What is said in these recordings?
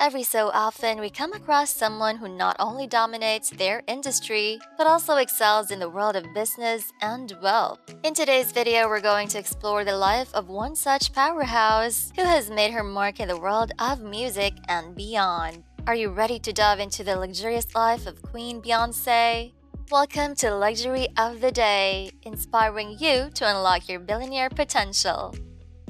Every so often, we come across someone who not only dominates their industry, but also excels in the world of business and wealth. In today's video, we're going to explore the life of one such powerhouse who has made her mark in the world of music and beyond. Are you ready to dive into the luxurious life of Queen Beyonce? Welcome to Luxury of the Day, inspiring you to unlock your billionaire potential.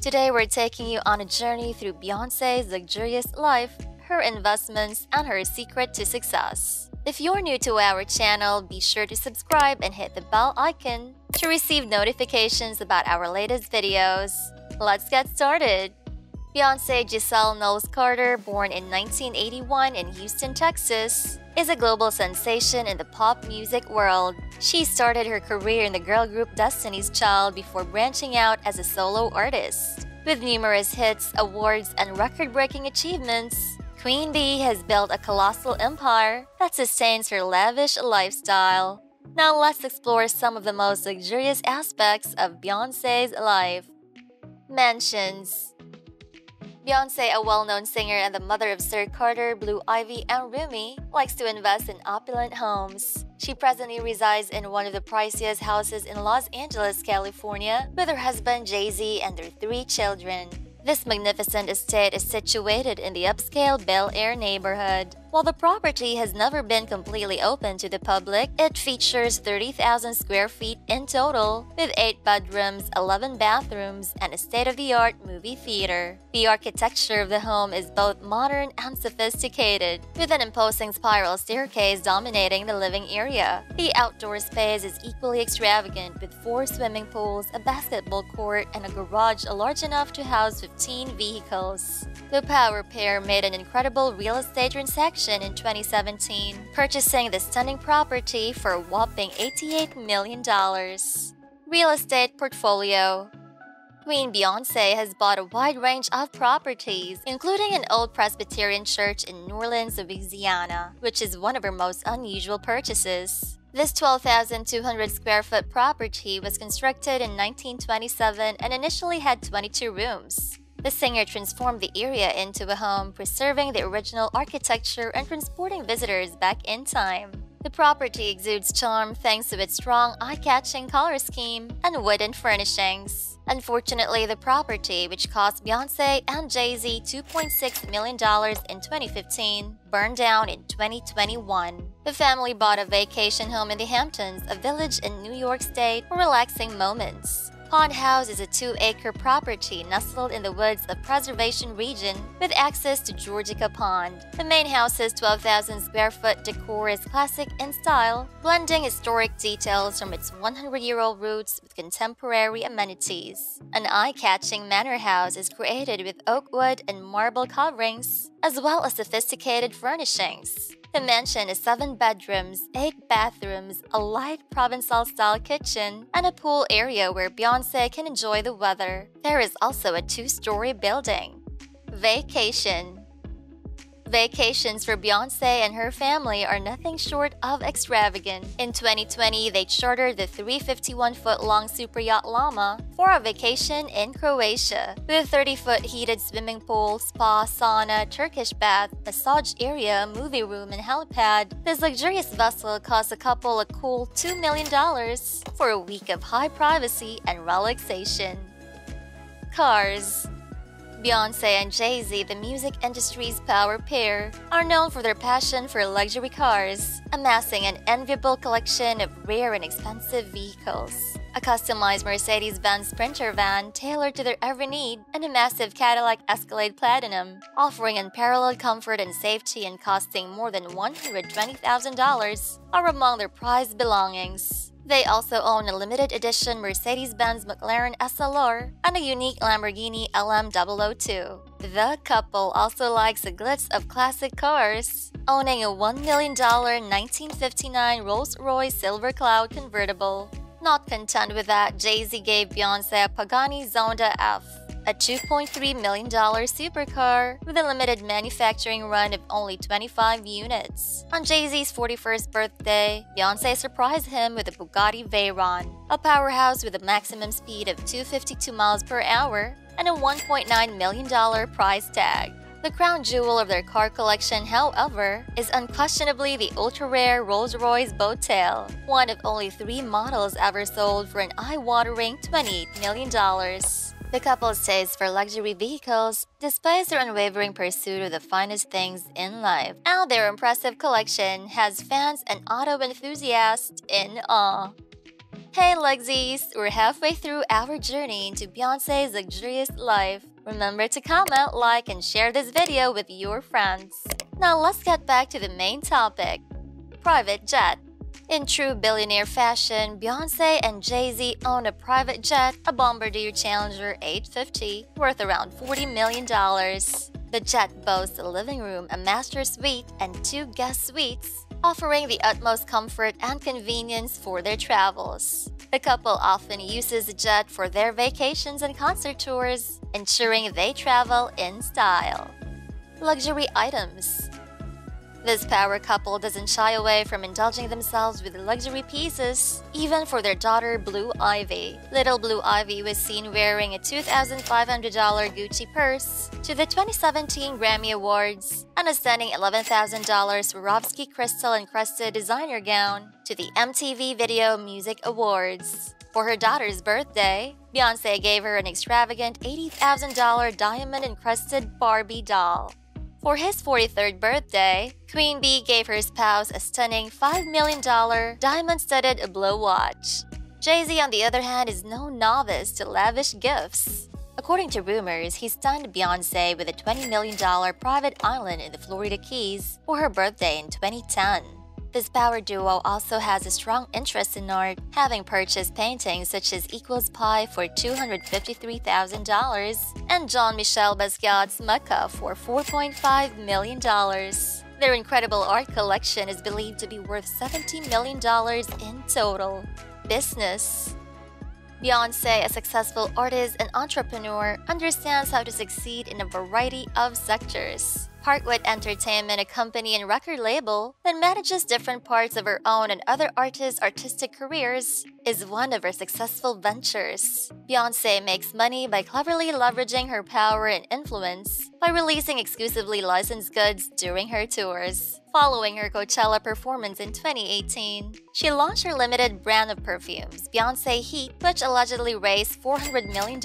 Today, we're taking you on a journey through Beyonce's luxurious life her investments, and her secret to success. If you're new to our channel, be sure to subscribe and hit the bell icon to receive notifications about our latest videos. Let's get started! Beyonce Giselle Knowles Carter, born in 1981 in Houston, Texas, is a global sensation in the pop music world. She started her career in the girl group Destiny's Child before branching out as a solo artist. With numerous hits, awards, and record breaking achievements, Queen Bee has built a colossal empire that sustains her lavish lifestyle. Now let's explore some of the most luxurious aspects of Beyonce's life. Mansions Beyonce, a well-known singer and the mother of Sir Carter, Blue Ivy, and Rumi, likes to invest in opulent homes. She presently resides in one of the priciest houses in Los Angeles, California, with her husband Jay-Z and their three children. This magnificent estate is situated in the upscale Bel Air neighborhood. While the property has never been completely open to the public, it features 30,000 square feet in total, with 8 bedrooms, 11 bathrooms, and a state-of-the-art movie theater. The architecture of the home is both modern and sophisticated, with an imposing spiral staircase dominating the living area. The outdoor space is equally extravagant, with 4 swimming pools, a basketball court, and a garage large enough to house 15 vehicles. The power pair made an incredible real estate transaction in 2017, purchasing the stunning property for a whopping $88 million. Real estate portfolio Queen Beyonce has bought a wide range of properties, including an old Presbyterian church in New Orleans, Louisiana, which is one of her most unusual purchases. This 12,200 square foot property was constructed in 1927 and initially had 22 rooms. The singer transformed the area into a home, preserving the original architecture and transporting visitors back in time. The property exudes charm thanks to its strong, eye-catching color scheme and wooden furnishings. Unfortunately, the property, which cost Beyonce and Jay-Z $2.6 million in 2015, burned down in 2021. The family bought a vacation home in the Hamptons, a village in New York State, for relaxing moments. Pond House is a two-acre property nestled in the woods of Preservation Region with access to Georgica Pond. The main house's 12,000 square foot decor is classic in style, blending historic details from its 100-year-old roots with contemporary amenities. An eye-catching manor house is created with oak wood and marble coverings, as well as sophisticated furnishings. The mansion is seven bedrooms, eight bathrooms, a light Provençal style kitchen, and a pool area where Beyonce can enjoy the weather. There is also a two story building. Vacation Vacations for Beyonce and her family are nothing short of extravagant. In 2020, they chartered the 351-foot-long super yacht Lana for a vacation in Croatia. With 30-foot heated swimming pool, spa, sauna, Turkish bath, massage area, movie room, and helipad, this luxurious vessel cost a couple a cool $2 million for a week of high privacy and relaxation. Cars Beyonce and Jay-Z, the music industry's power pair, are known for their passion for luxury cars, amassing an enviable collection of rare and expensive vehicles. A customized Mercedes-Benz Sprinter van tailored to their every need, and a massive Cadillac Escalade Platinum, offering unparalleled comfort and safety and costing more than $120,000, are among their prized belongings. They also own a limited edition Mercedes-Benz McLaren SLR and a unique Lamborghini LM002. The couple also likes a glitz of classic cars, owning a $1 million 1959 Rolls-Royce Silver Cloud convertible. Not content with that, Jay-Z gave Beyonce a Pagani Zonda F a $2.3 million supercar with a limited manufacturing run of only 25 units. On Jay-Z's 41st birthday, Beyonce surprised him with a Bugatti Veyron, a powerhouse with a maximum speed of 252 miles per hour and a $1.9 million price tag. The crown jewel of their car collection, however, is unquestionably the ultra-rare Rolls-Royce Boat Tail, one of only three models ever sold for an eye-watering $28 million. The couple's taste for luxury vehicles displays their unwavering pursuit of the finest things in life, and their impressive collection has fans and auto enthusiasts in awe. Hey Luxies, we're halfway through our journey into Beyonce's luxurious life. Remember to comment, like, and share this video with your friends. Now let's get back to the main topic. Private Jet in true billionaire fashion, Beyonce and Jay-Z own a private jet, a Bombardier Challenger 850, worth around $40 million. The jet boasts a living room, a master suite, and two guest suites, offering the utmost comfort and convenience for their travels. The couple often uses the jet for their vacations and concert tours, ensuring they travel in style. Luxury items this power couple doesn't shy away from indulging themselves with luxury pieces, even for their daughter Blue Ivy. Little Blue Ivy was seen wearing a $2,500 Gucci purse to the 2017 Grammy Awards and a stunning $11,000 Swarovski crystal encrusted designer gown to the MTV Video Music Awards. For her daughter's birthday, Beyonce gave her an extravagant $80,000 diamond encrusted Barbie doll. For his 43rd birthday, Queen Bee gave her spouse a stunning $5 million diamond-studded Hublot watch. Jay-Z, on the other hand, is no novice to lavish gifts. According to rumors, he stunned Beyonce with a $20 million private island in the Florida Keys for her birthday in 2010. This power duo also has a strong interest in art, having purchased paintings such as Equals Pi for $253,000 and Jean-Michel Basquiat's Mecca for $4.5 million. Their incredible art collection is believed to be worth $17 million in total. Business Beyonce, a successful artist and entrepreneur, understands how to succeed in a variety of sectors. Parkwood Entertainment, a company and record label that manages different parts of her own and other artists' artistic careers, is one of her successful ventures. Beyonce makes money by cleverly leveraging her power and influence by releasing exclusively licensed goods during her tours. Following her Coachella performance in 2018, she launched her limited brand of perfumes, Beyonce Heat, which allegedly raised $400 million,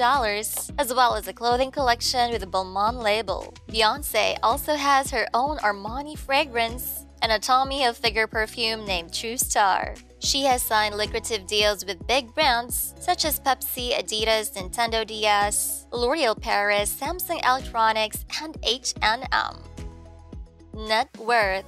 as well as a clothing collection with the Balmain label. Beyonce also has her own Armani fragrance and a Tommy Hilfiger perfume named True Star. She has signed lucrative deals with big brands such as Pepsi, Adidas, Nintendo DS, L'Oreal Paris, Samsung Electronics, and H&M. Net worth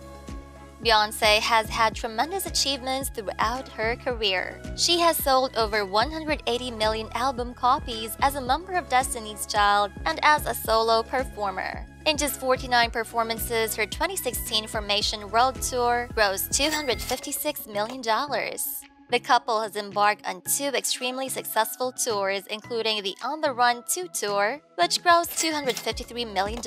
Beyonce has had tremendous achievements throughout her career. She has sold over 180 million album copies as a member of Destiny's Child and as a solo performer. In just 49 performances, her 2016 Formation World Tour grossed $256 million. The couple has embarked on two extremely successful tours, including the On the Run 2 tour, which grossed $253 million.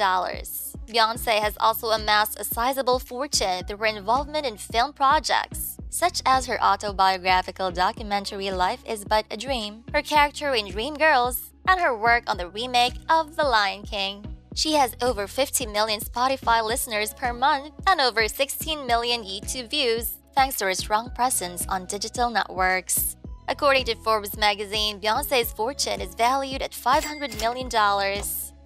Beyonce has also amassed a sizable fortune through her involvement in film projects, such as her autobiographical documentary Life is But a Dream, her character in Dreamgirls, and her work on the remake of The Lion King. She has over 50 million Spotify listeners per month and over 16 million YouTube views, thanks to her strong presence on digital networks. According to Forbes magazine, Beyonce's fortune is valued at $500 million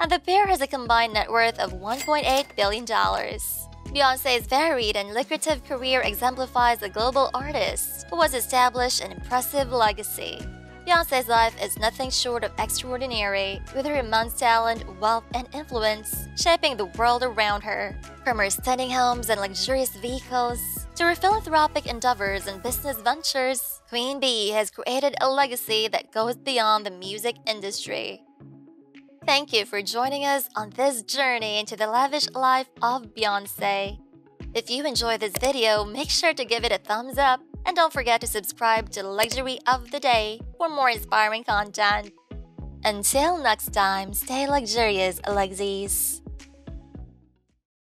and the pair has a combined net worth of $1.8 billion. Beyonce's varied and lucrative career exemplifies a global artist who has established an impressive legacy. Beyonce's life is nothing short of extraordinary, with her immense talent, wealth, and influence shaping the world around her. From her stunning homes and luxurious vehicles to her philanthropic endeavors and business ventures, Queen Bee has created a legacy that goes beyond the music industry. Thank you for joining us on this journey into the lavish life of Beyonce. If you enjoyed this video, make sure to give it a thumbs up and don't forget to subscribe to Luxury of the Day for more inspiring content. Until next time, stay luxurious, Luxies.